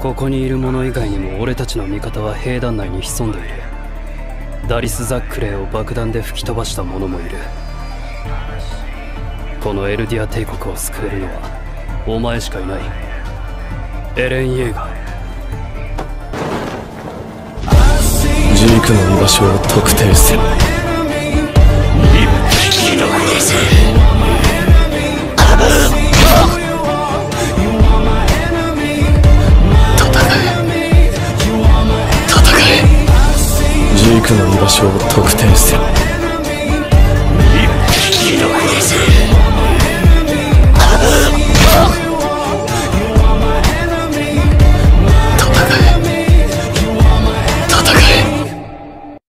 ここにいる者以外にも俺たちの味方は兵団内に潜んでいる。ダリス・ザックレーを爆弾で吹き飛ばした者もいる。このエルディア帝国を救えるのはお前しかいない。エレン・イェーガー。ジークの居場所を特定せん陸の居場所を特定せん